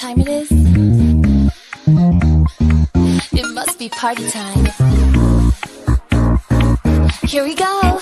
time it is? It must be party time. Here we go.